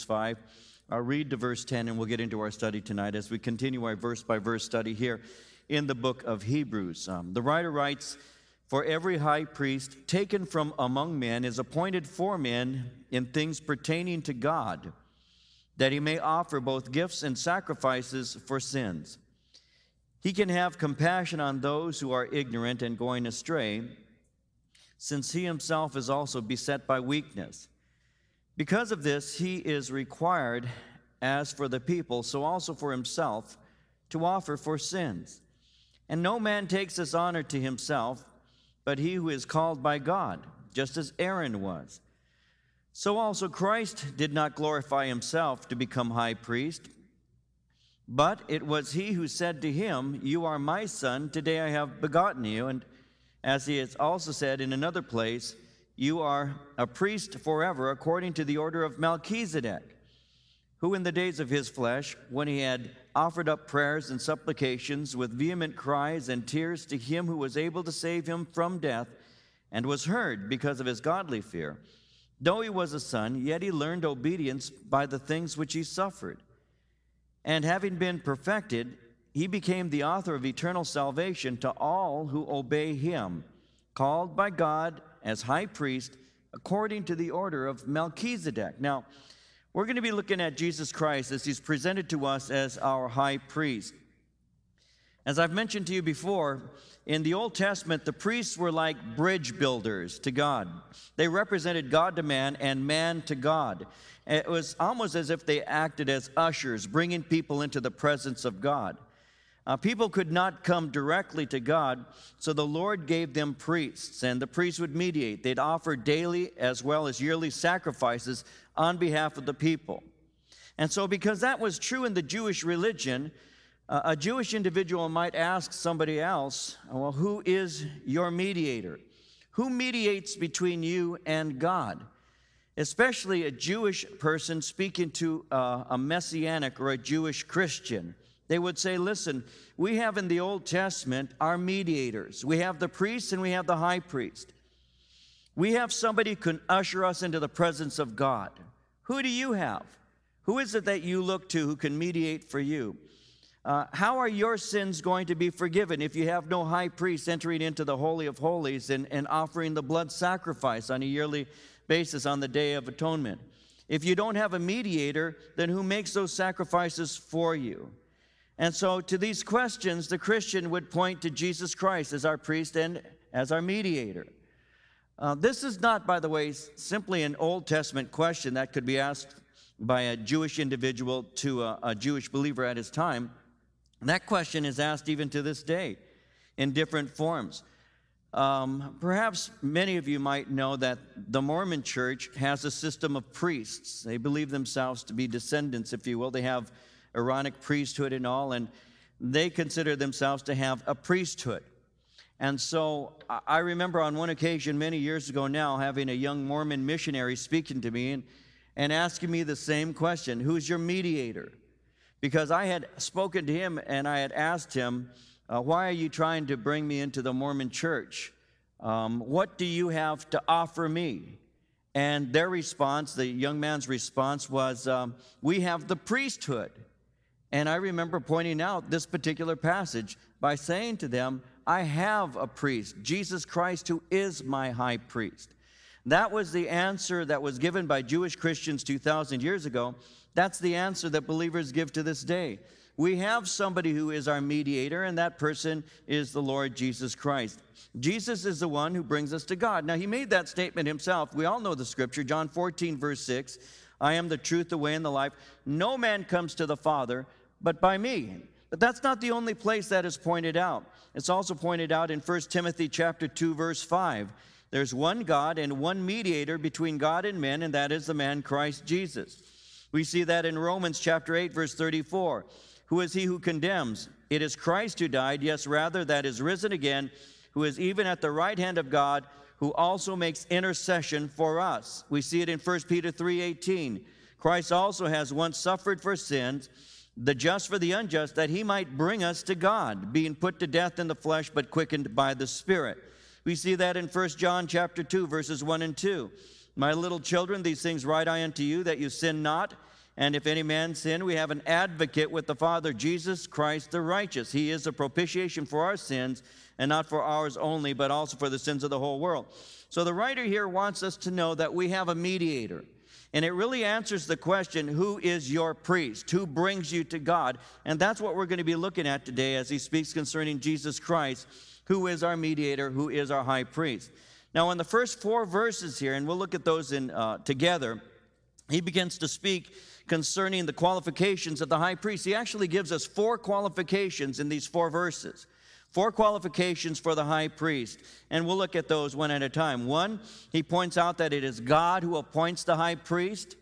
Hebrews 5. I'll read to verse 10 and we'll get into our study tonight as we continue our verse by verse study here in the book of Hebrews. Um, the writer writes, For every high priest taken from among men is appointed for men in things pertaining to God, that he may offer both gifts and sacrifices for sins. He can have compassion on those who are ignorant and going astray, since he himself is also beset by weakness. Because of this, he is required, as for the people, so also for himself, to offer for sins. And no man takes this honor to himself, but he who is called by God, just as Aaron was. So also Christ did not glorify himself to become high priest, but it was he who said to him, You are my son, today I have begotten you. And as he has also said in another place, You are a priest forever, according to the order of Melchizedek, who in the days of his flesh, when he had offered up prayers and supplications with vehement cries and tears to him who was able to save him from death, and was heard because of his godly fear. Though he was a son, yet he learned obedience by the things which he suffered. And having been perfected, he became the author of eternal salvation to all who obey him, called by God as high priest according to the order of Melchizedek. Now, we're going to be looking at Jesus Christ as he's presented to us as our high priest. As I've mentioned to you before, in the Old Testament, the priests were like bridge builders to God. They represented God to man and man to God. It was almost as if they acted as ushers, bringing people into the presence of God. Uh, people could not come directly to God, so the Lord gave them priests, and the priests would mediate. They'd offer daily as well as yearly sacrifices on behalf of the people. And so, because that was true in the Jewish religion, uh, a Jewish individual might ask somebody else, Well, who is your mediator? Who mediates between you and God? Especially a Jewish person speaking to uh, a messianic or a Jewish Christian. They would say, Listen, we have in the Old Testament our mediators. We have the priest and we have the high priest. We have somebody who can usher us into the presence of God. Who do you have? Who is it that you look to who can mediate for you? Uh, how are your sins going to be forgiven if you have no high priest entering into the Holy of Holies and, and offering the blood sacrifice on a yearly basis on the Day of Atonement? If you don't have a mediator, then who makes those sacrifices for you? And so, to these questions, the Christian would point to Jesus Christ as our priest and as our mediator. Uh, this is not, by the way, simply an Old Testament question that could be asked by a Jewish individual to a, a Jewish believer at his time. That question is asked even to this day in different forms. Um, perhaps many of you might know that the Mormon church has a system of priests. They believe themselves to be descendants, if you will. They have Aaronic priesthood and all, and they consider themselves to have a priesthood. And so I remember on one occasion many years ago now having a young Mormon missionary speaking to me and, and asking me the same question Who's your mediator? Because I had spoken to him and I had asked him, uh, Why are you trying to bring me into the Mormon church? Um, what do you have to offer me? And their response, the young man's response was, um, We have the priesthood. And I remember pointing out this particular passage by saying to them, I have a priest, Jesus Christ, who is my high priest. That was the answer that was given by Jewish Christians 2,000 years ago. That's the answer that believers give to this day. We have somebody who is our mediator, and that person is the Lord Jesus Christ. Jesus is the one who brings us to God. Now, he made that statement himself. We all know the scripture, John 14, verse 6 I am the truth, the way, and the life. No man comes to the Father but by me. But that's not the only place that is pointed out. It's also pointed out in 1 Timothy chapter 2 verse 5. There's one God and one mediator between God and men and that is the man Christ Jesus. We see that in Romans chapter 8 verse 34. Who is he who condemns? It is Christ who died, yes rather that is risen again, who is even at the right hand of God, who also makes intercession for us. We see it in 1 Peter 3:18. Christ also has once suffered for sins the just for the unjust, that he might bring us to God, being put to death in the flesh, but quickened by the Spirit. We see that in 1 John chapter 2, verses 1 and 2. My little children, these things write I unto you, that you sin not. And if any man sin, we have an advocate with the Father, Jesus Christ the righteous. He is a propitiation for our sins, and not for ours only, but also for the sins of the whole world. So the writer here wants us to know that we have a mediator. And it really answers the question who is your priest? Who brings you to God? And that's what we're going to be looking at today as he speaks concerning Jesus Christ, who is our mediator, who is our high priest. Now, in the first four verses here, and we'll look at those in, uh, together, he begins to speak concerning the qualifications of the high priest. He actually gives us four qualifications in these four verses. Four qualifications for the high priest, and we'll look at those one at a time. One, he points out that it is God who appoints the high priest.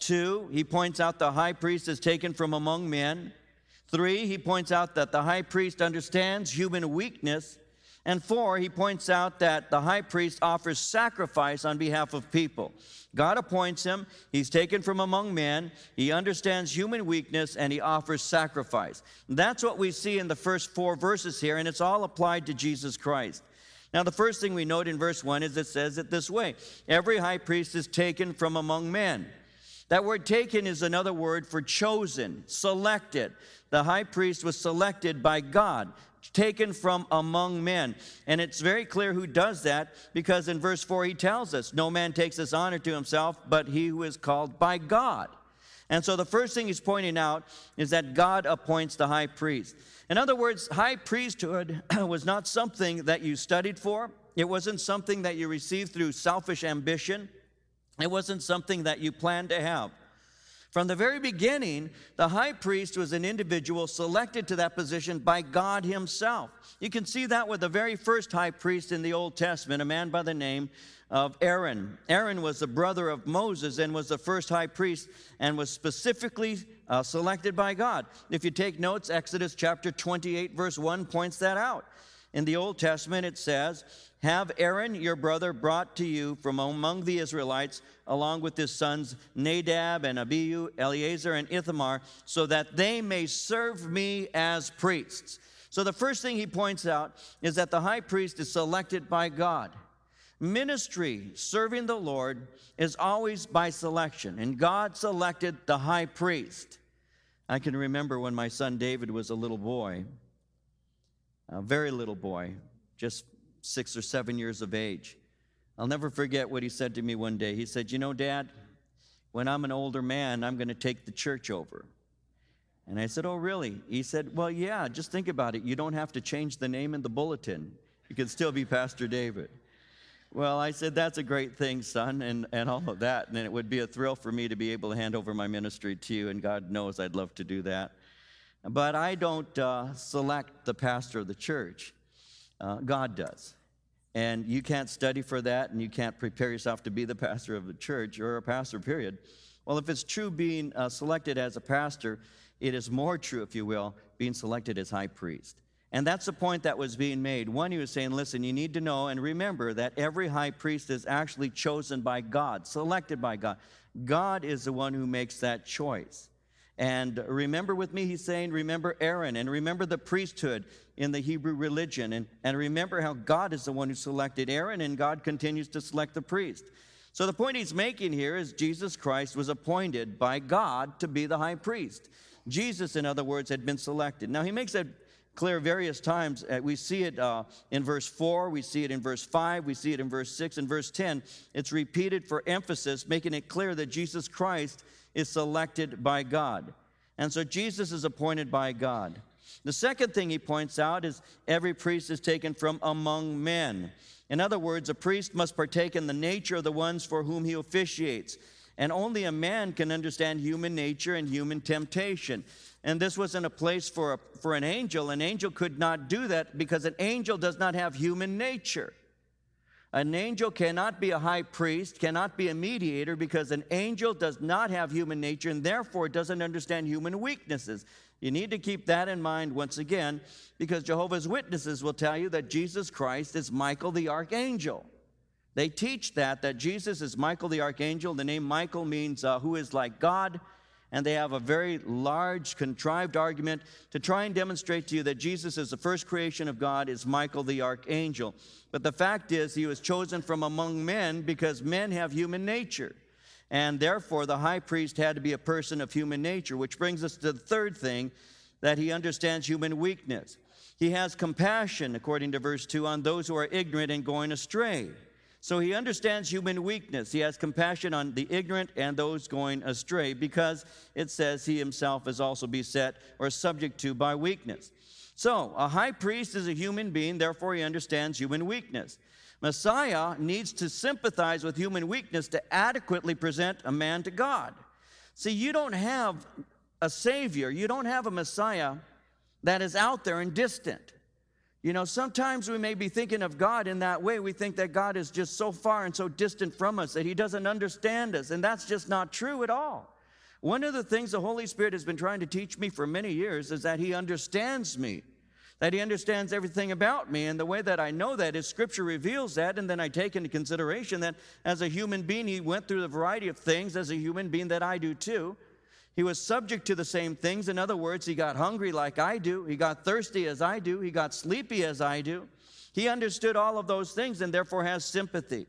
Two, he points out the high priest is taken from among men. Three, he points out that the high priest understands human weakness. And four, he points out that the high priest offers sacrifice on behalf of people. God appoints him, he's taken from among men, he understands human weakness, and he offers sacrifice. That's what we see in the first four verses here, and it's all applied to Jesus Christ. Now, the first thing we note in verse 1 is it says it this way Every high priest is taken from among men. That word taken is another word for chosen, selected. The high priest was selected by God taken from among men. And it's very clear who does that because in verse 4 he tells us, No man takes this honor to himself, but he who is called by God. And so the first thing he's pointing out is that God appoints the high priest. In other words, high priesthood was not something that you studied for, it wasn't something that you received through selfish ambition, it wasn't something that you planned to have. From the very beginning, the high priest was an individual selected to that position by God Himself. You can see that with the very first high priest in the Old Testament, a man by the name of Aaron. Aaron was the brother of Moses and was the first high priest and was specifically uh, selected by God. If you take notes, Exodus chapter 28, verse 1 points that out. In the Old Testament, it says, Have Aaron your brother brought to you from among the Israelites, along with his sons Nadab and Abihu, Eleazar and Ithamar, so that they may serve me as priests. So the first thing he points out is that the high priest is selected by God. Ministry, serving the Lord, is always by selection, and God selected the high priest. I can remember when my son David was a little boy a very little boy, just six or seven years of age. I'll never forget what he said to me one day. He said, You know, Dad, when I'm an older man, I'm going to take the church over. And I said, Oh, really? He said, Well, yeah, just think about it. You don't have to change the name in the bulletin, you can still be Pastor David. Well, I said, That's a great thing, son, and, and all of that. And it would be a thrill for me to be able to hand over my ministry to you, and God knows I'd love to do that. But I don't uh, select the pastor of the church, uh, God does. And you can't study for that, and you can't prepare yourself to be the pastor of the church or a pastor, period. Well, if it's true being uh, selected as a pastor, it is more true, if you will, being selected as high priest. And that's the point that was being made. One, he was saying, listen, you need to know and remember that every high priest is actually chosen by God, selected by God. God is the one who makes that choice. And remember with me, he's saying, remember Aaron and remember the priesthood in the Hebrew religion. And, and remember how God is the one who selected Aaron and God continues to select the priest. So the point he's making here is Jesus Christ was appointed by God to be the high priest. Jesus, in other words, had been selected. Now he makes that clear various times. Uh, we see it uh, in verse 4, we see it in verse 5, we see it in verse 6, and verse 10. It's repeated for emphasis, making it clear that Jesus Christ is selected by God. And so Jesus is appointed by God. The second thing he points out is every priest is taken from among men. In other words, a priest must partake in the nature of the ones for whom he officiates. And only a man can understand human nature and human temptation. And this wasn't a place for, a, for an angel. An angel could not do that because an angel does not have human nature. An angel cannot be a high priest, cannot be a mediator, because an angel does not have human nature and therefore doesn't understand human weaknesses. You need to keep that in mind once again, because Jehovah's Witnesses will tell you that Jesus Christ is Michael the archangel. They teach that, that Jesus is Michael the archangel. The name Michael means uh, who is like God and they have a very large, contrived argument to try and demonstrate to you that Jesus is the first creation of God, is Michael the archangel. But the fact is, he was chosen from among men because men have human nature. And therefore, the high priest had to be a person of human nature, which brings us to the third thing that he understands human weakness. He has compassion, according to verse 2, on those who are ignorant and going astray. So he understands human weakness. He has compassion on the ignorant and those going astray because it says he himself is also beset or subject to by weakness. So a high priest is a human being, therefore he understands human weakness. Messiah needs to sympathize with human weakness to adequately present a man to God. See, you don't have a Savior, you don't have a Messiah that is out there and distant. You know, sometimes we may be thinking of God in that way. We think that God is just so far and so distant from us that He doesn't understand us, and that's just not true at all. One of the things the Holy Spirit has been trying to teach me for many years is that He understands me, that He understands everything about me. And the way that I know that is Scripture reveals that, and then I take into consideration that as a human being, He went through the variety of things as a human being that I do too. He was subject to the same things. In other words, he got hungry like I do. He got thirsty as I do. He got sleepy as I do. He understood all of those things and therefore has sympathy.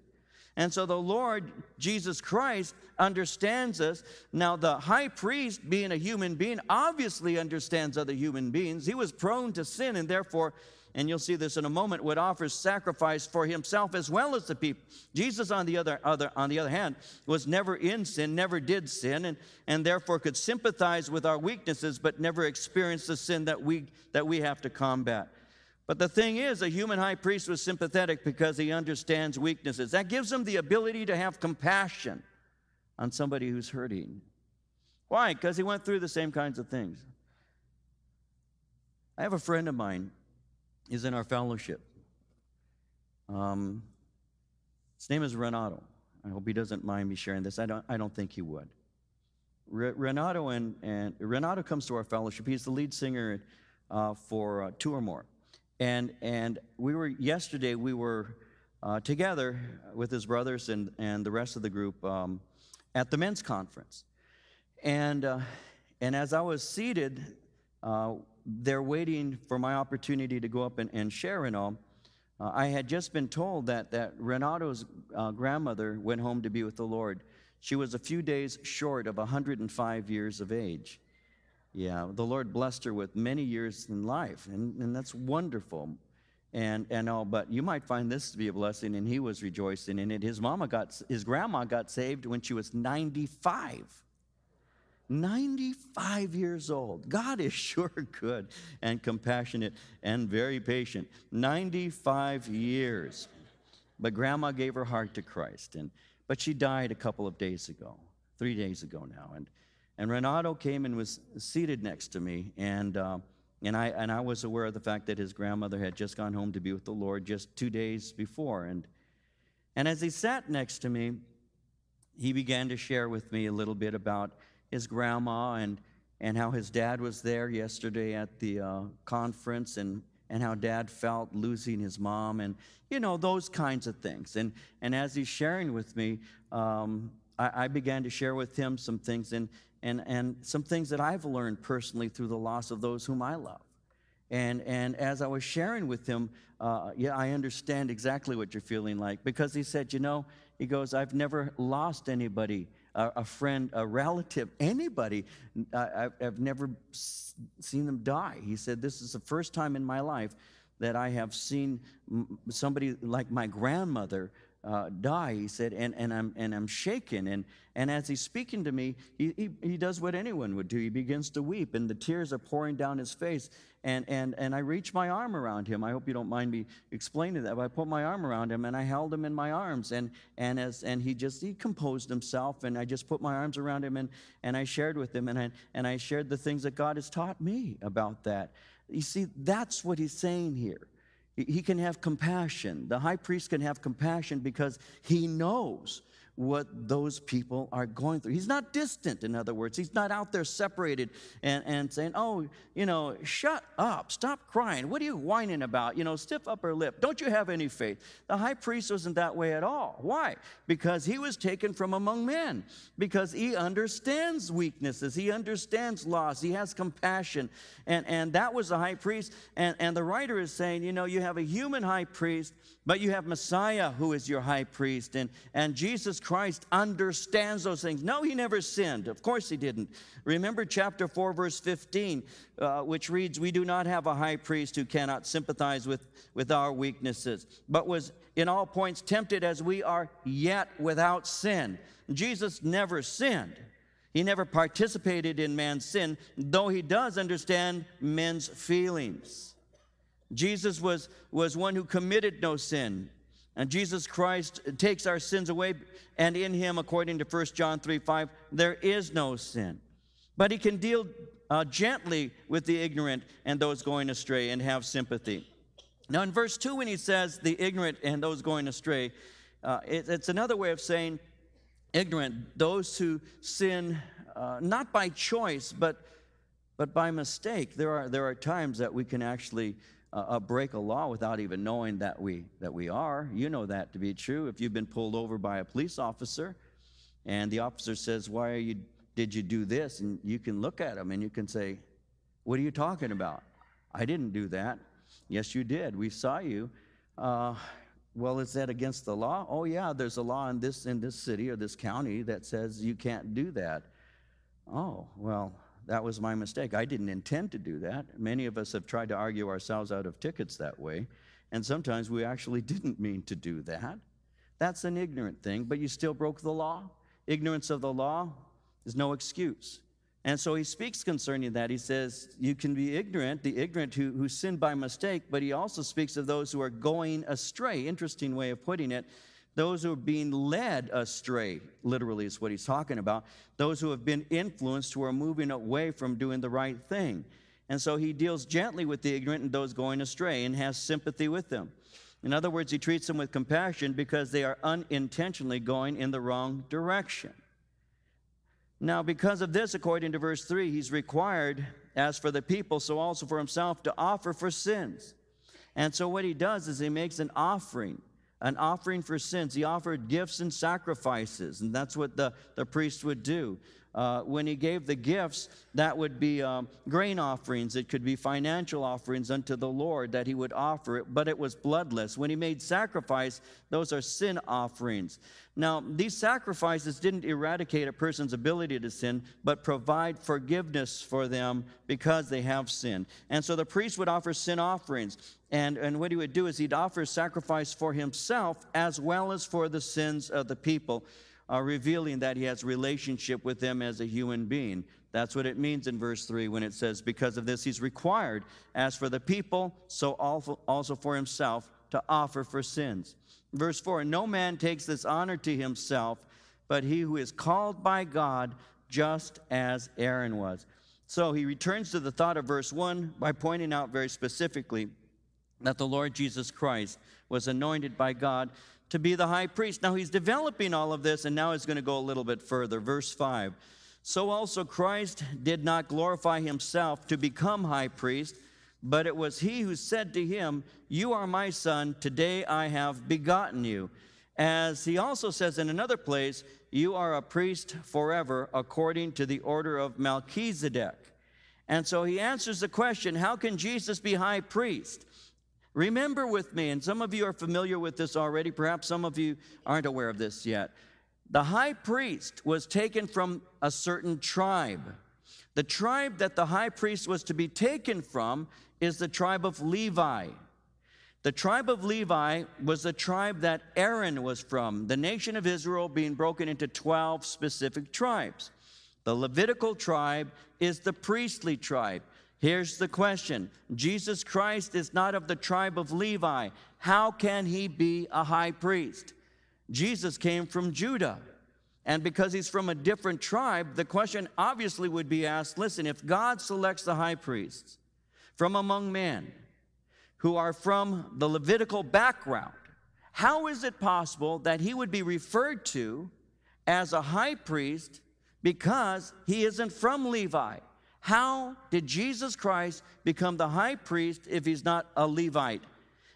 And so the Lord Jesus Christ understands us. Now, the high priest, being a human being, obviously understands other human beings. He was prone to sin and therefore and you'll see this in a moment, would offer sacrifice for himself as well as the people. Jesus, on the other, other, on the other hand, was never in sin, never did sin, and, and therefore could sympathize with our weaknesses, but never experienced the sin that we, that we have to combat. But the thing is, a human high priest was sympathetic because he understands weaknesses. That gives him the ability to have compassion on somebody who's hurting. Why? Because he went through the same kinds of things. I have a friend of mine is in our fellowship. Um, his name is Renato. I hope he doesn't mind me sharing this. I don't, I don't think he would. Re- Renato and, and Renato comes to our fellowship. He's the lead singer uh, for uh, two or more. And, and we were, yesterday, we were uh, together with his brothers and, and the rest of the group um, at the men's conference. And, uh, and as I was seated, uh, they're waiting for my opportunity to go up and, and share and all. Uh, I had just been told that, that Renato's uh, grandmother went home to be with the Lord. She was a few days short of 105 years of age. Yeah, the Lord blessed her with many years in life, and, and that's wonderful. And, and all, but you might find this to be a blessing, and he was rejoicing in it. His mama got, his grandma got saved when she was 95. 95 years old. God is sure good and compassionate and very patient. 95 years. But grandma gave her heart to Christ. And, but she died a couple of days ago, three days ago now. And, and Renato came and was seated next to me. And, uh, and, I, and I was aware of the fact that his grandmother had just gone home to be with the Lord just two days before. And, and as he sat next to me, he began to share with me a little bit about his grandma and, and how his dad was there yesterday at the uh, conference and, and how dad felt losing his mom and, you know, those kinds of things. And, and as he's sharing with me, um, I, I began to share with him some things and, and, and some things that I've learned personally through the loss of those whom I love. And, and as I was sharing with him, uh, yeah, I understand exactly what you're feeling like because he said, you know, he goes, I've never lost anybody a, a friend, a relative, anybody. I, have never seen them die. He said, This is the first time in my life that I have seen somebody like my grandmother uh, die. He said, and, and, I'm, and I'm shaken. And, and as he's speaking to me, he, he, he does what anyone would do. He begins to weep, and the tears are pouring down his face. And, and, and I reach my arm around him. I hope you don't mind me explaining that. But I put my arm around him, and I held him in my arms. And, and, as, and he just he composed himself, and I just put my arms around him, and, and I shared with him, and I, and I shared the things that God has taught me about that. You see, that's what he's saying here. He can have compassion. The high priest can have compassion because he knows what those people are going through. He's not distant, in other words. He's not out there separated and, and saying, oh, you know, shut up, stop crying. What are you whining about? You know, stiff upper lip. Don't you have any faith? The high priest wasn't that way at all. Why? Because he was taken from among men, because he understands weaknesses, he understands loss, he has compassion. And, and that was the high priest. And, and the writer is saying, you know, you have a human high priest, but you have Messiah who is your high priest. And, and Jesus Christ understands those things. No, he never sinned. Of course he didn't. Remember chapter 4, verse 15, uh, which reads, We do not have a high priest who cannot sympathize with, with our weaknesses, but was in all points tempted as we are, yet without sin. Jesus never sinned. He never participated in man's sin, though he does understand men's feelings. Jesus was, was one who committed no sin. And Jesus Christ takes our sins away, and in him, according to 1 John 3 5, there is no sin. But he can deal uh, gently with the ignorant and those going astray and have sympathy. Now, in verse 2, when he says the ignorant and those going astray, uh, it, it's another way of saying ignorant, those who sin uh, not by choice, but, but by mistake. There are, there are times that we can actually uh, uh, break a law without even knowing that we, that we are. You know that to be true. If you've been pulled over by a police officer and the officer says, Why are you, did you do this? And you can look at him and you can say, What are you talking about? I didn't do that. Yes, you did. We saw you. Uh, well, is that against the law? Oh, yeah, there's a law in this, in this city or this county that says you can't do that. Oh, well, that was my mistake. I didn't intend to do that. Many of us have tried to argue ourselves out of tickets that way, and sometimes we actually didn't mean to do that. That's an ignorant thing, but you still broke the law. Ignorance of the law is no excuse. And so he speaks concerning that. He says, You can be ignorant, the ignorant who, who sin by mistake, but he also speaks of those who are going astray. Interesting way of putting it those who are being led astray, literally, is what he's talking about. Those who have been influenced, who are moving away from doing the right thing. And so he deals gently with the ignorant and those going astray and has sympathy with them. In other words, he treats them with compassion because they are unintentionally going in the wrong direction. Now, because of this, according to verse 3, he's required, as for the people, so also for himself, to offer for sins. And so what he does is he makes an offering an offering for sins. He offered gifts and sacrifices, and that's what the, the priest would do. Uh, when he gave the gifts, that would be um, grain offerings. It could be financial offerings unto the Lord that he would offer it, but it was bloodless. When he made sacrifice, those are sin offerings. Now, these sacrifices didn't eradicate a person's ability to sin, but provide forgiveness for them because they have sinned. And so the priest would offer sin offerings. And, and what he would do is he'd offer sacrifice for himself as well as for the sins of the people uh, revealing that he has relationship with them as a human being. That's what it means in verse 3 when it says, Because of this, he's required, as for the people, so also for himself, to offer for sins. Verse 4 No man takes this honor to himself, but he who is called by God, just as Aaron was. So he returns to the thought of verse 1 by pointing out very specifically that the Lord Jesus Christ was anointed by God to be the high priest. Now he's developing all of this, and now he's going to go a little bit further. Verse 5 So also Christ did not glorify himself to become high priest, but it was he who said to him, You are my son, today I have begotten you. As he also says in another place, You are a priest forever, according to the order of Melchizedek. And so he answers the question How can Jesus be high priest? Remember with me, and some of you are familiar with this already, perhaps some of you aren't aware of this yet. The high priest was taken from a certain tribe. The tribe that the high priest was to be taken from is the tribe of Levi. The tribe of Levi was the tribe that Aaron was from, the nation of Israel being broken into 12 specific tribes. The Levitical tribe is the priestly tribe. Here's the question Jesus Christ is not of the tribe of Levi. How can he be a high priest? Jesus came from Judah. And because he's from a different tribe, the question obviously would be asked listen, if God selects the high priests from among men who are from the Levitical background, how is it possible that he would be referred to as a high priest because he isn't from Levi? How did Jesus Christ become the high priest if he's not a Levite?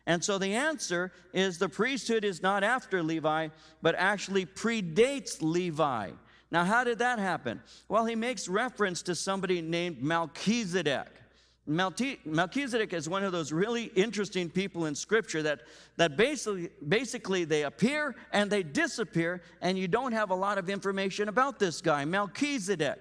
And so the answer is the priesthood is not after Levi, but actually predates Levi. Now, how did that happen? Well, he makes reference to somebody named Melchizedek. Melchizedek is one of those really interesting people in Scripture that, that basically, basically they appear and they disappear, and you don't have a lot of information about this guy, Melchizedek.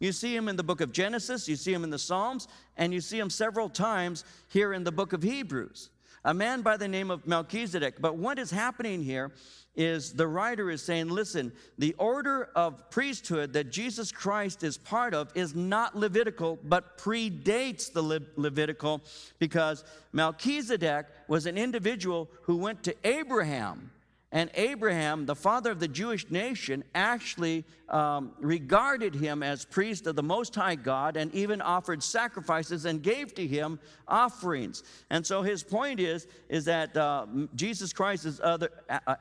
You see him in the book of Genesis, you see him in the Psalms, and you see him several times here in the book of Hebrews. A man by the name of Melchizedek. But what is happening here is the writer is saying, listen, the order of priesthood that Jesus Christ is part of is not Levitical, but predates the Le- Levitical because Melchizedek was an individual who went to Abraham and Abraham, the father of the Jewish nation, actually um, regarded him as priest of the Most High God and even offered sacrifices and gave to him offerings. And so his point is, is that uh, Jesus Christ is other,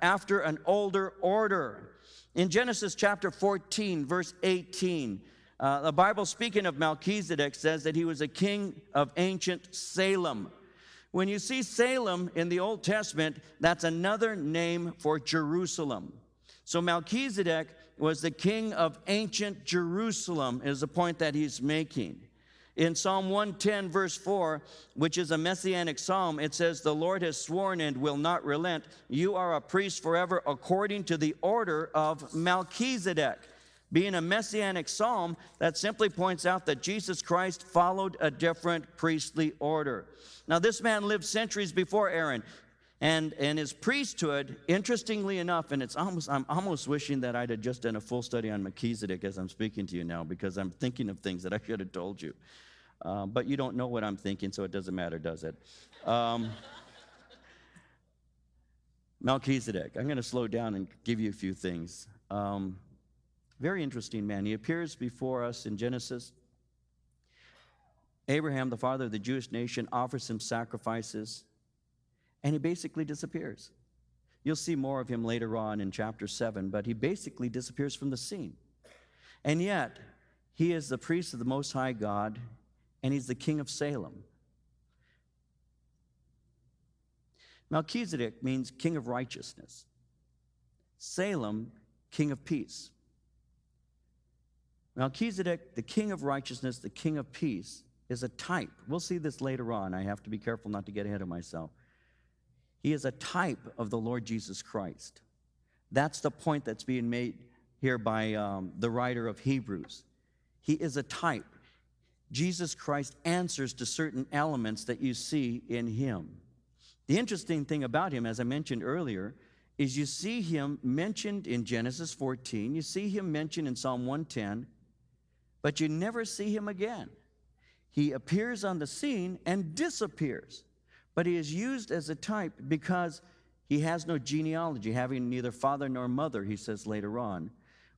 after an older order. In Genesis chapter 14, verse 18, uh, the Bible, speaking of Melchizedek, says that he was a king of ancient Salem. When you see Salem in the Old Testament, that's another name for Jerusalem. So Melchizedek was the king of ancient Jerusalem, is the point that he's making. In Psalm 110, verse 4, which is a messianic psalm, it says, The Lord has sworn and will not relent. You are a priest forever according to the order of Melchizedek being a messianic psalm that simply points out that Jesus Christ followed a different priestly order. Now, this man lived centuries before Aaron. And, and his priesthood, interestingly enough, and it's almost, I'm almost wishing that I'd have just done a full study on Melchizedek as I'm speaking to you now because I'm thinking of things that I should have told you. Uh, but you don't know what I'm thinking, so it doesn't matter, does it? Um, Melchizedek. I'm going to slow down and give you a few things. Um, very interesting man. He appears before us in Genesis. Abraham, the father of the Jewish nation, offers him sacrifices, and he basically disappears. You'll see more of him later on in chapter 7, but he basically disappears from the scene. And yet, he is the priest of the Most High God, and he's the king of Salem. Melchizedek means king of righteousness, Salem, king of peace. Melchizedek, the king of righteousness, the king of peace, is a type. We'll see this later on. I have to be careful not to get ahead of myself. He is a type of the Lord Jesus Christ. That's the point that's being made here by um, the writer of Hebrews. He is a type. Jesus Christ answers to certain elements that you see in him. The interesting thing about him, as I mentioned earlier, is you see him mentioned in Genesis 14, you see him mentioned in Psalm 110, but you never see him again. He appears on the scene and disappears, but he is used as a type because he has no genealogy, having neither father nor mother, he says later on,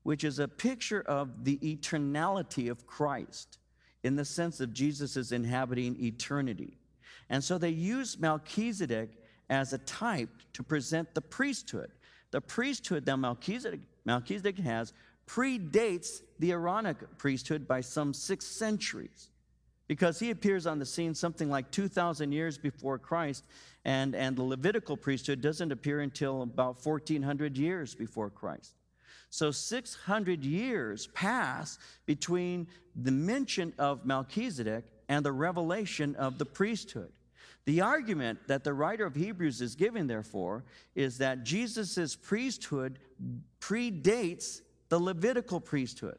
which is a picture of the eternality of Christ in the sense of Jesus is inhabiting eternity. And so they use Melchizedek as a type to present the priesthood. The priesthood that Melchizedek, Melchizedek has predates the Aaronic priesthood by some six centuries because he appears on the scene something like 2,000 years before Christ, and, and the Levitical priesthood doesn't appear until about 1,400 years before Christ. So 600 years pass between the mention of Melchizedek and the revelation of the priesthood. The argument that the writer of Hebrews is giving, therefore, is that Jesus' priesthood predates the Levitical priesthood.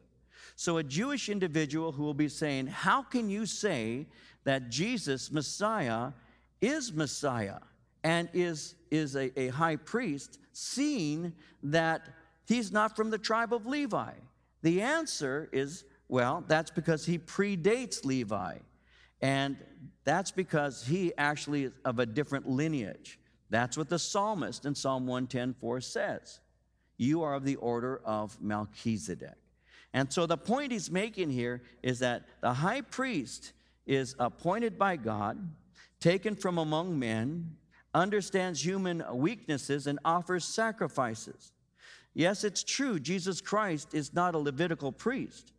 So, a Jewish individual who will be saying, How can you say that Jesus, Messiah, is Messiah and is, is a, a high priest, seeing that he's not from the tribe of Levi? The answer is, Well, that's because he predates Levi. And that's because he actually is of a different lineage. That's what the psalmist in Psalm 110:4 says you are of the order of Melchizedek. And so the point he's making here is that the high priest is appointed by God, taken from among men, understands human weaknesses, and offers sacrifices. Yes, it's true, Jesus Christ is not a Levitical priest,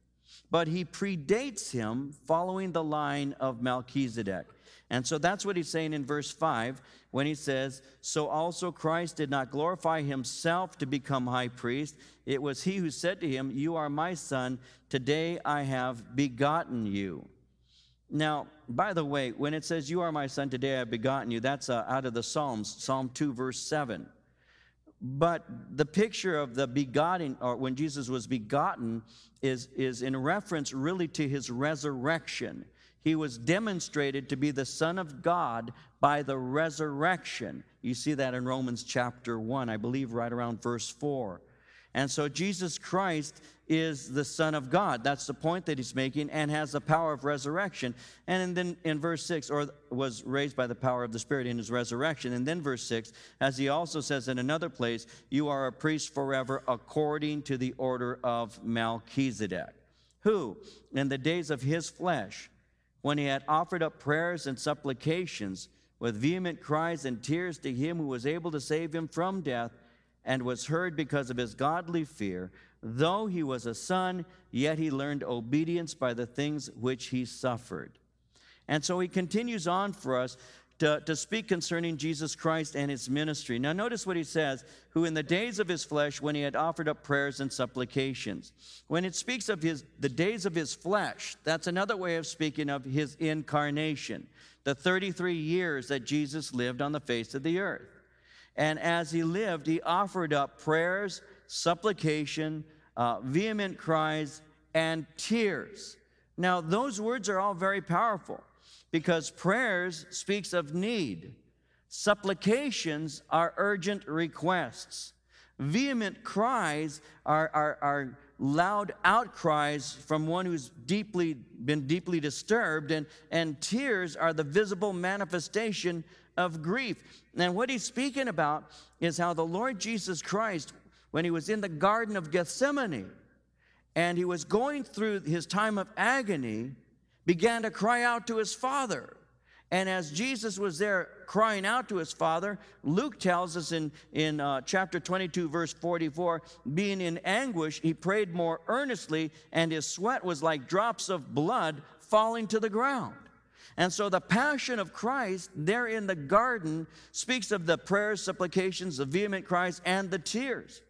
but he predates him following the line of Melchizedek. And so that's what he's saying in verse 5 when he says, So also Christ did not glorify himself to become high priest. It was he who said to him, You are my son, today I have begotten you. Now, by the way, when it says, You are my son, today I have begotten you, that's uh, out of the Psalms, Psalm 2, verse 7. But the picture of the begotten, or when Jesus was begotten, is, is in reference really to his resurrection. He was demonstrated to be the Son of God by the resurrection. You see that in Romans chapter 1, I believe right around verse 4. And so Jesus Christ is the Son of God. That's the point that he's making and has the power of resurrection. And then in verse 6, or was raised by the power of the Spirit in his resurrection. And then verse 6, as he also says in another place, you are a priest forever according to the order of Melchizedek, who in the days of his flesh, when he had offered up prayers and supplications with vehement cries and tears to him who was able to save him from death, and was heard because of his godly fear. Though he was a son, yet he learned obedience by the things which he suffered. And so he continues on for us to, to speak concerning Jesus Christ and his ministry. Now, notice what he says who in the days of his flesh, when he had offered up prayers and supplications. When it speaks of his, the days of his flesh, that's another way of speaking of his incarnation, the 33 years that Jesus lived on the face of the earth. And as he lived, he offered up prayers, supplication, uh, vehement cries, and tears. Now, those words are all very powerful because prayers speaks of need. Supplications are urgent requests. Vehement cries are, are, are loud outcries from one who's deeply been deeply disturbed, and, and tears are the visible manifestation of grief. And what he's speaking about is how the Lord Jesus Christ, when he was in the Garden of Gethsemane and he was going through his time of agony, began to cry out to his Father. And as Jesus was there crying out to his Father, Luke tells us in, in uh, chapter 22, verse 44, being in anguish, he prayed more earnestly, and his sweat was like drops of blood falling to the ground. And so the passion of Christ there in the garden speaks of the prayers, supplications, the vehement cries, and the tears.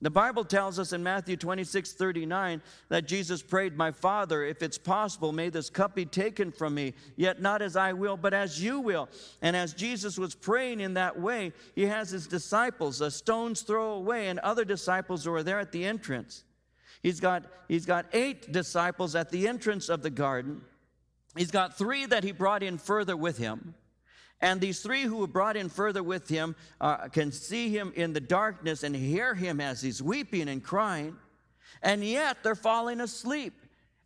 The Bible tells us in Matthew 26, 39, that Jesus prayed, My Father, if it's possible, may this cup be taken from me, yet not as I will, but as you will. And as Jesus was praying in that way, he has his disciples, a stone's throw away, and other disciples who are there at the entrance. He's got, he's got eight disciples at the entrance of the garden. He's got three that he brought in further with him. And these three who were brought in further with him uh, can see him in the darkness and hear him as he's weeping and crying. And yet they're falling asleep.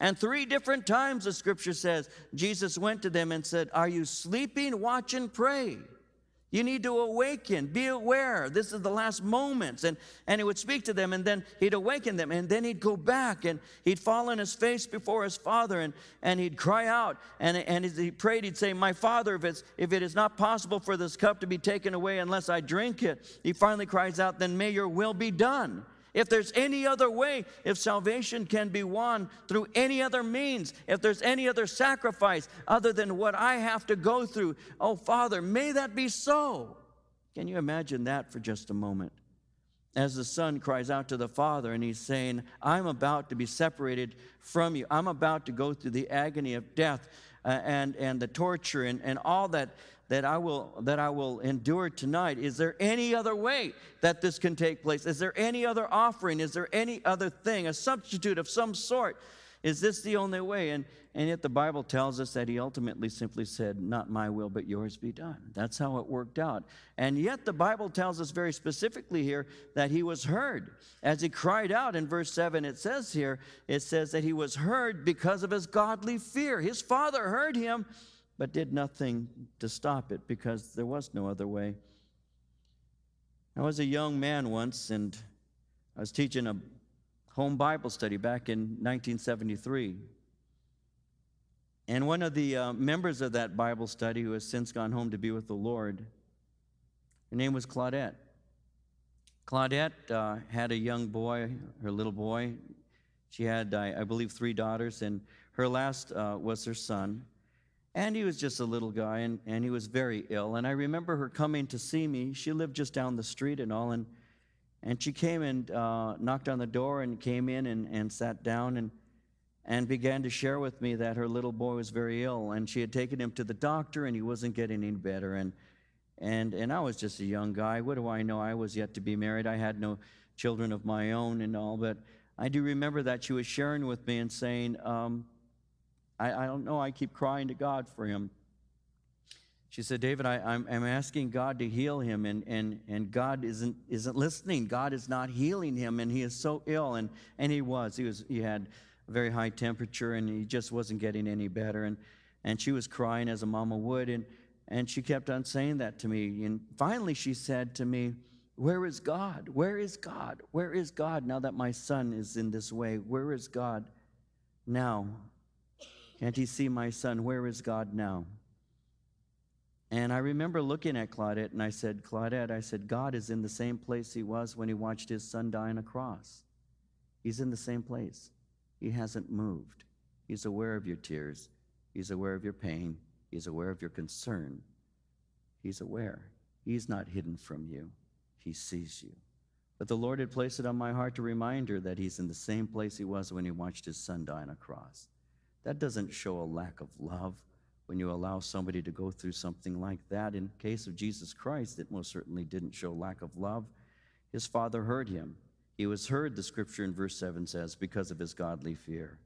And three different times the scripture says, Jesus went to them and said, Are you sleeping? Watch and pray. You need to awaken. Be aware. This is the last moments. And, and he would speak to them, and then he'd awaken them. And then he'd go back and he'd fall on his face before his father and, and he'd cry out. And, and as he prayed, he'd say, My father, if, it's, if it is not possible for this cup to be taken away unless I drink it, he finally cries out, Then may your will be done. If there's any other way, if salvation can be won through any other means, if there's any other sacrifice other than what I have to go through, oh Father, may that be so. Can you imagine that for just a moment? As the son cries out to the father and he's saying, I'm about to be separated from you. I'm about to go through the agony of death uh, and, and the torture and, and all that that I will that I will endure tonight. Is there any other way that this can take place? Is there any other offering? Is there any other thing, a substitute of some sort? Is this the only way? And and yet the Bible tells us that he ultimately simply said, Not my will, but yours be done. That's how it worked out. And yet the Bible tells us very specifically here that he was heard. As he cried out in verse 7, it says here, it says that he was heard because of his godly fear. His father heard him but did nothing to stop it because there was no other way. I was a young man once, and I was teaching a home Bible study back in 1973. And one of the uh, members of that Bible study, who has since gone home to be with the Lord, her name was Claudette. Claudette uh, had a young boy, her little boy. She had, I, I believe, three daughters, and her last uh, was her son. And he was just a little guy, and, and he was very ill. And I remember her coming to see me. She lived just down the street and all. And, and she came and uh, knocked on the door and came in and, and sat down. And, and began to share with me that her little boy was very ill and she had taken him to the doctor and he wasn't getting any better and and and I was just a young guy what do I know I was yet to be married I had no children of my own and all but I do remember that she was sharing with me and saying um, I, I don't know I keep crying to God for him she said David I, I'm, I'm asking God to heal him and and and God isn't isn't listening God is not healing him and he is so ill and and he was he was he had a very high temperature and he just wasn't getting any better. And, and she was crying as a mama would. And, and she kept on saying that to me. And finally, she said to me, Where is God? Where is God? Where is God now that my son is in this way? Where is God now? Can't he see my son? Where is God now? And I remember looking at Claudette and I said, Claudette, I said, God is in the same place he was when he watched his son die on a cross. He's in the same place. He hasn't moved. He's aware of your tears. He's aware of your pain. He's aware of your concern. He's aware. He's not hidden from you. He sees you. But the Lord had placed it on my heart to remind her that He's in the same place He was when He watched His Son die on a cross. That doesn't show a lack of love when you allow somebody to go through something like that. In case of Jesus Christ, it most certainly didn't show lack of love. His Father heard him. He was heard, the scripture in verse 7 says, because of his godly fear.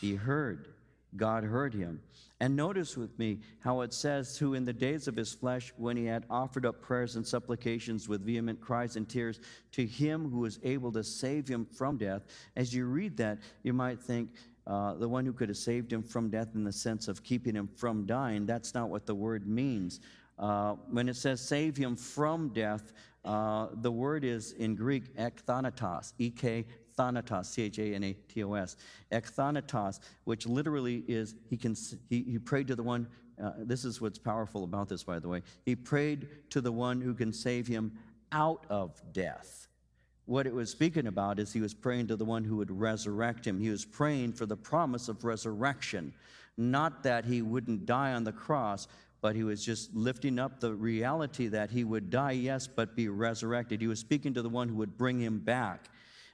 He heard. God heard him. And notice with me how it says, Who in the days of his flesh, when he had offered up prayers and supplications with vehement cries and tears to him who was able to save him from death. As you read that, you might think, uh, the one who could have saved him from death in the sense of keeping him from dying. That's not what the word means. Uh, when it says save him from death, uh, the word is in Greek ekthanatos, E K thanatos, C H A N A T O S, ekthanatos, which literally is he can he, he prayed to the one. Uh, this is what's powerful about this, by the way. He prayed to the one who can save him out of death. What it was speaking about is he was praying to the one who would resurrect him. He was praying for the promise of resurrection, not that he wouldn't die on the cross, but he was just lifting up the reality that he would die, yes, but be resurrected. He was speaking to the one who would bring him back.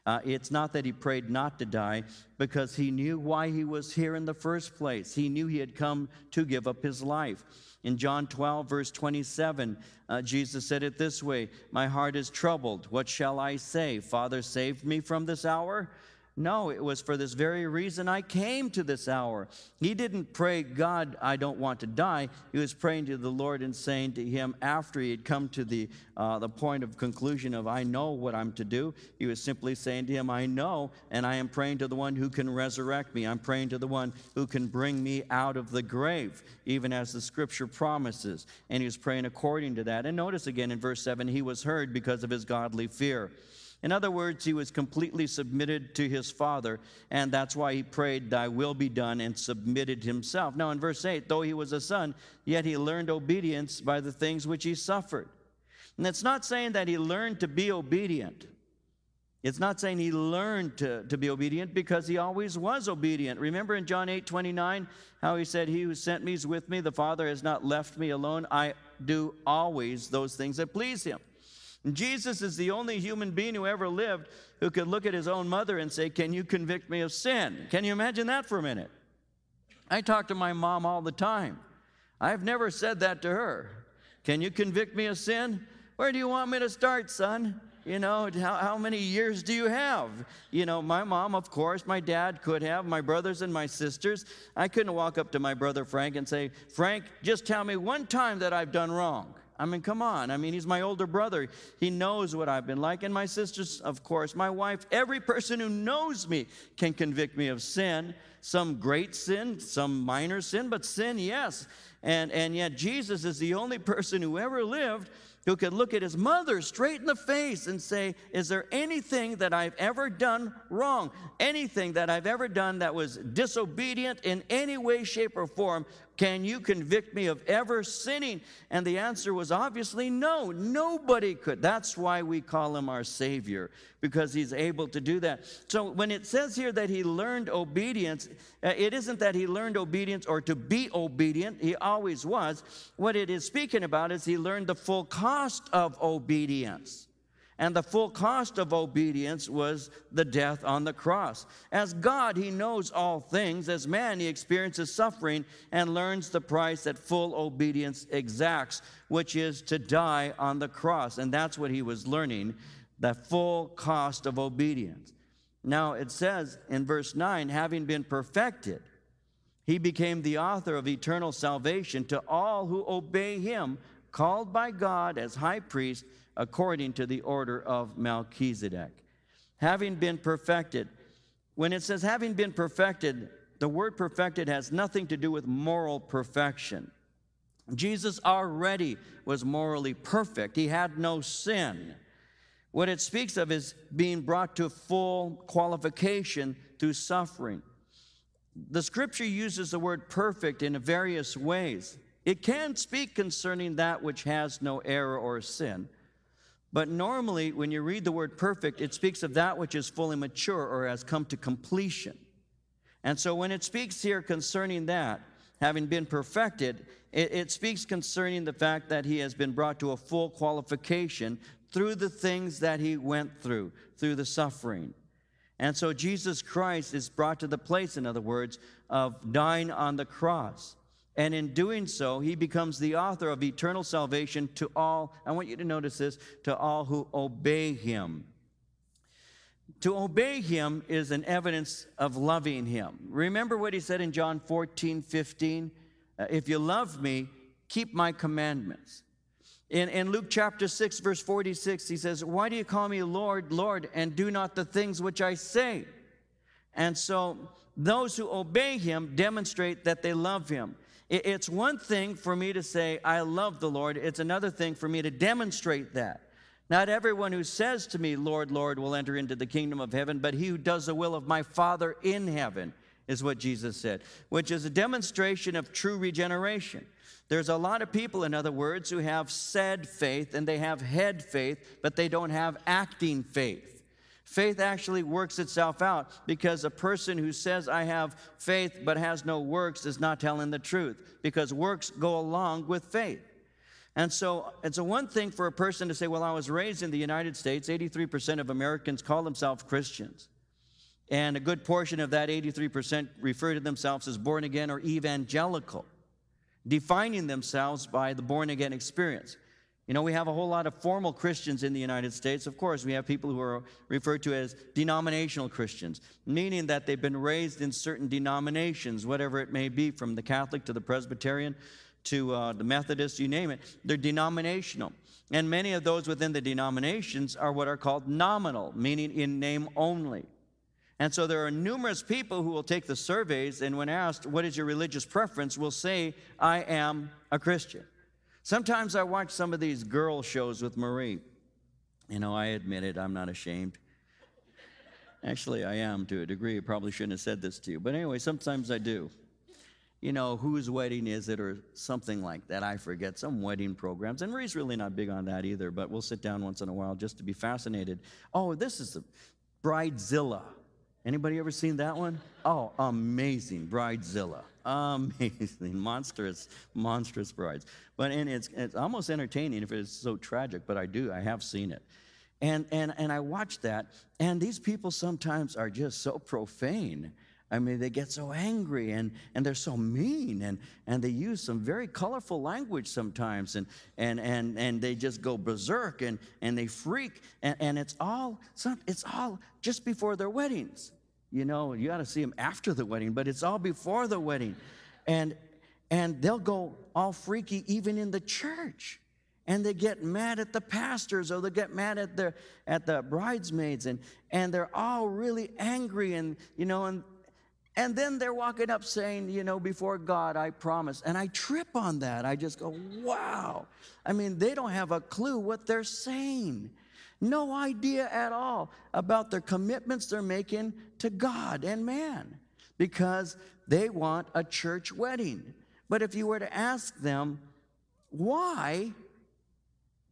Uh, it's not that he prayed not to die, because he knew why he was here in the first place. He knew he had come to give up his life. In John 12, verse 27, uh, Jesus said it this way My heart is troubled. What shall I say? Father, save me from this hour? No, it was for this very reason I came to this hour. He didn't pray, God, I don't want to die. He was praying to the Lord and saying to him after he had come to the, uh, the point of conclusion of, I know what I'm to do. He was simply saying to him, I know, and I am praying to the one who can resurrect me. I'm praying to the one who can bring me out of the grave, even as the scripture promises. And he was praying according to that. And notice again in verse 7, he was heard because of his godly fear. In other words, he was completely submitted to his Father, and that's why he prayed, Thy will be done, and submitted himself. Now, in verse 8, though he was a son, yet he learned obedience by the things which he suffered. And it's not saying that he learned to be obedient. It's not saying he learned to, to be obedient because he always was obedient. Remember in John 8 29, how he said, He who sent me is with me, the Father has not left me alone. I do always those things that please him. Jesus is the only human being who ever lived who could look at his own mother and say, Can you convict me of sin? Can you imagine that for a minute? I talk to my mom all the time. I've never said that to her. Can you convict me of sin? Where do you want me to start, son? You know, how, how many years do you have? You know, my mom, of course, my dad could have, my brothers and my sisters. I couldn't walk up to my brother Frank and say, Frank, just tell me one time that I've done wrong. I mean, come on. I mean, he's my older brother. He knows what I've been like. And my sisters, of course, my wife, every person who knows me can convict me of sin. Some great sin, some minor sin, but sin, yes. And, and yet, Jesus is the only person who ever lived who could look at his mother straight in the face and say, Is there anything that I've ever done wrong? Anything that I've ever done that was disobedient in any way, shape, or form? Can you convict me of ever sinning? And the answer was obviously no. Nobody could. That's why we call him our Savior, because he's able to do that. So when it says here that he learned obedience, uh, it isn't that he learned obedience or to be obedient, he always was. What it is speaking about is he learned the full cost of obedience. And the full cost of obedience was the death on the cross. As God, He knows all things. As man, He experiences suffering and learns the price that full obedience exacts, which is to die on the cross. And that's what He was learning the full cost of obedience. Now, it says in verse 9, having been perfected, He became the author of eternal salvation to all who obey Him, called by God as high priest according to the order of Melchizedek. Having been perfected, when it says having been perfected, the word perfected has nothing to do with moral perfection. Jesus already was morally perfect, he had no sin. What it speaks of is being brought to full qualification through suffering. The scripture uses the word perfect in various ways. It can speak concerning that which has no error or sin. But normally, when you read the word perfect, it speaks of that which is fully mature or has come to completion. And so, when it speaks here concerning that, having been perfected, it, it, speaks concerning the fact that he has been brought to a full qualification through the things that he went through, through the suffering. And so, Jesus Christ is brought to the place, in other words, of dying on the cross. And in doing so, he becomes the author of eternal salvation to all, I want you to notice this, to all who obey him. To obey him is an evidence of loving him. Remember what he said in John 14, 15? Uh, if you love me, keep my commandments. In, in Luke chapter 6, verse 46, he says, Why do you call me Lord, Lord, and do not the things which I say? And so those who obey him demonstrate that they love him. It's one thing for me to say, I love the Lord. It's another thing for me to demonstrate that. Not everyone who says to me, Lord, Lord, will enter into the kingdom of heaven, but he who does the will of my Father in heaven, is what Jesus said, which is a demonstration of true regeneration. There's a lot of people, in other words, who have said faith and they have head faith, but they don't have acting faith. Faith actually works itself out because a person who says, I have faith but has no works is not telling the truth because works go along with faith. And so it's a one thing for a person to say, Well, I was raised in the United States. 83% of Americans call themselves Christians. And a good portion of that 83% refer to themselves as born again or evangelical, defining themselves by the born again experience. You know, we have a whole lot of formal Christians in the United States. Of course, we have people who are referred to as denominational Christians, meaning that they've been raised in certain denominations, whatever it may be, from the Catholic to the Presbyterian to uh, the Methodist, you name it. They're denominational. And many of those within the denominations are what are called nominal, meaning in name only. And so there are numerous people who will take the surveys and, when asked, What is your religious preference, will say, I am a Christian. Sometimes I watch some of these girl shows with Marie. You know, I admit it, I'm not ashamed. Actually, I am to a degree. I probably shouldn't have said this to you. But anyway, sometimes I do. You know, whose wedding is it or something like that? I forget. Some wedding programs. And Marie's really not big on that either, but we'll sit down once in a while just to be fascinated. Oh, this is the Bridezilla. Anybody ever seen that one? Oh, amazing. Bridezilla. Amazing. Monstrous, monstrous brides. But and it's it's almost entertaining if it's so tragic, but I do, I have seen it. And and and I watch that, and these people sometimes are just so profane. I mean, they get so angry and, and they're so mean and, and they use some very colorful language sometimes and, and, and, and they just go berserk and, and they freak. And, and it's, all, it's all just before their weddings. You know, you got to see them after the wedding, but it's all before the wedding. And and they'll go all freaky even in the church. And they get mad at the pastors or they get mad at the at the bridesmaids and and they're all really angry and you know and and then they're walking up saying, you know, before God, I promise. And I trip on that. I just go, wow. I mean, they don't have a clue what they're saying. No idea at all about their commitments they're making to God and man because they want a church wedding. But if you were to ask them why,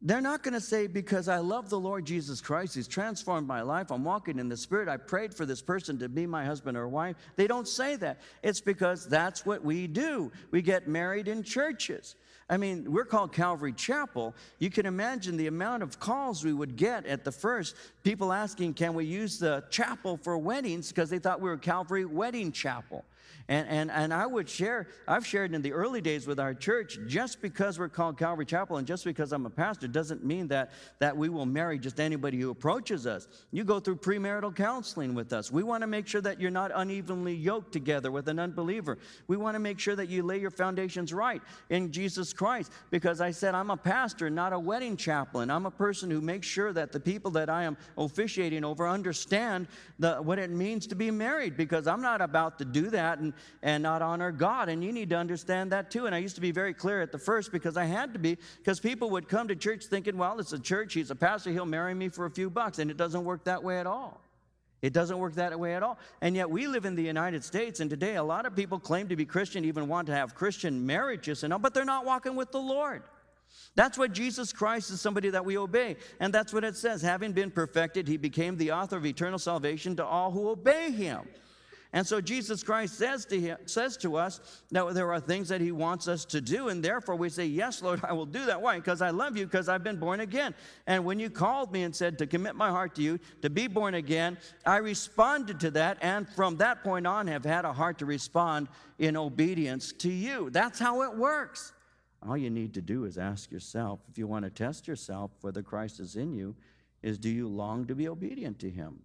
they're not going to say, Because I love the Lord Jesus Christ. He's transformed my life. I'm walking in the Spirit. I prayed for this person to be my husband or wife. They don't say that. It's because that's what we do. We get married in churches. I mean, we're called Calvary Chapel. You can imagine the amount of calls we would get at the first, people asking, can we use the chapel for weddings? Because they thought we were Calvary Wedding Chapel. And, and, and I would share, I've shared in the early days with our church, just because we're called Calvary Chapel and just because I'm a pastor doesn't mean that, that we will marry just anybody who approaches us. You go through premarital counseling with us. We want to make sure that you're not unevenly yoked together with an unbeliever. We want to make sure that you lay your foundations right in Jesus Christ because I said I'm a pastor, not a wedding chaplain. I'm a person who makes sure that the people that I am officiating over understand the, what it means to be married because I'm not about to do that and and not honor God. And you need to understand that too. And I used to be very clear at the first because I had to be, because people would come to church thinking, well, it's a church, he's a pastor, he'll marry me for a few bucks. And it doesn't work that way at all. It doesn't work that way at all. And yet we live in the United States, and today a lot of people claim to be Christian, even want to have Christian marriages and all, but they're not walking with the Lord. That's what Jesus Christ is somebody that we obey. And that's what it says. Having been perfected, he became the author of eternal salvation to all who obey him. And so Jesus Christ says to, him, says to us that there are things that he wants us to do, and therefore we say, Yes, Lord, I will do that. Why? Because I love you, because I've been born again. And when you called me and said to commit my heart to you, to be born again, I responded to that, and from that point on have had a heart to respond in obedience to you. That's how it works. All you need to do is ask yourself, if you want to test yourself whether Christ is in you, is do you long to be obedient to him?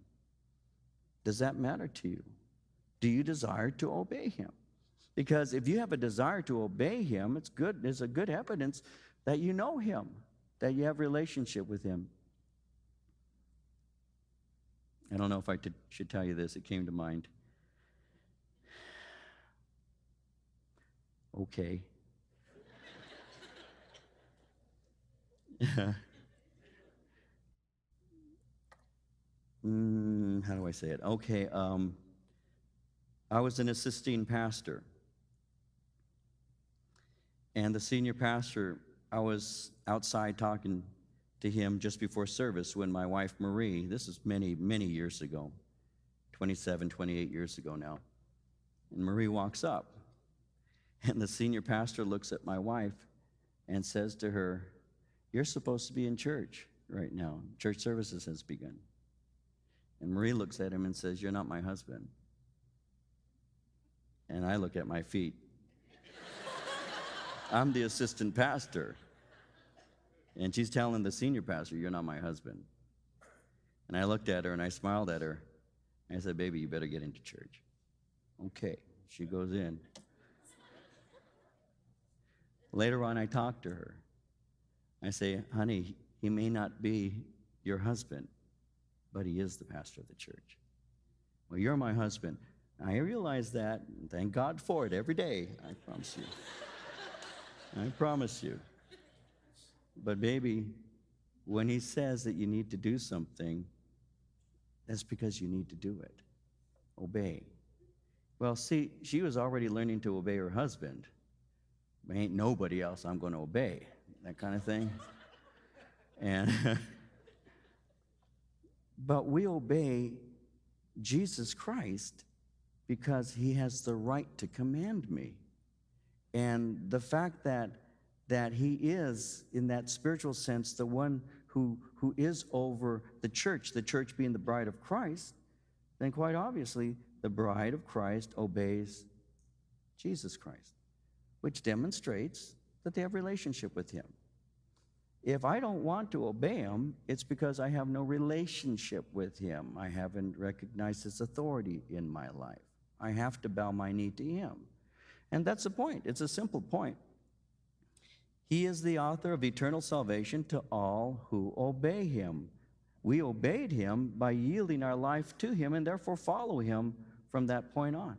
Does that matter to you? Do you desire to obey him? Because if you have a desire to obey him, it's good, it's a good evidence that you know him, that you have relationship with him. I don't know if I should tell you this, it came to mind. Okay. mm, how do I say it? Okay. Um, I was an assisting pastor. And the senior pastor, I was outside talking to him just before service when my wife Marie, this is many, many years ago, 27, 28 years ago now, and Marie walks up. And the senior pastor looks at my wife and says to her, You're supposed to be in church right now. Church services has begun. And Marie looks at him and says, You're not my husband. And I look at my feet. I'm the assistant pastor. And she's telling the senior pastor, You're not my husband. And I looked at her and I smiled at her. I said, Baby, you better get into church. Okay. She goes in. Later on, I talk to her. I say, Honey, he may not be your husband, but he is the pastor of the church. Well, you're my husband. I realize that, and thank God for it every day, I promise you. I promise you. But, baby, when he says that you need to do something, that's because you need to do it. Obey. Well, see, she was already learning to obey her husband. Ain't nobody else I'm going to obey, that kind of thing. And, but we obey Jesus Christ because he has the right to command me. And the fact that, that he is, in that spiritual sense, the one who, who is over the church, the church being the bride of Christ, then quite obviously the bride of Christ obeys Jesus Christ, which demonstrates that they have relationship with him. If I don't want to obey him, it's because I have no relationship with him. I haven't recognized his authority in my life. I have to bow my knee to him. And that's the point. It's a simple point. He is the author of eternal salvation to all who obey him. We obeyed him by yielding our life to him and therefore follow him from that point on.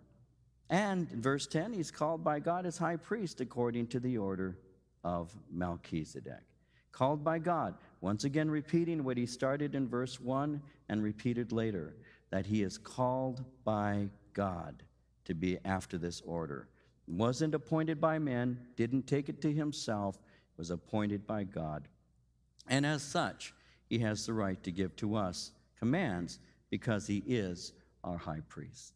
And in verse 10, he's called by God as high priest according to the order of Melchizedek. Called by God, once again repeating what he started in verse 1 and repeated later, that he is called by God to be after this order. Wasn't appointed by men, didn't take it to himself, was appointed by God. And as such, he has the right to give to us commands because he is our high priest.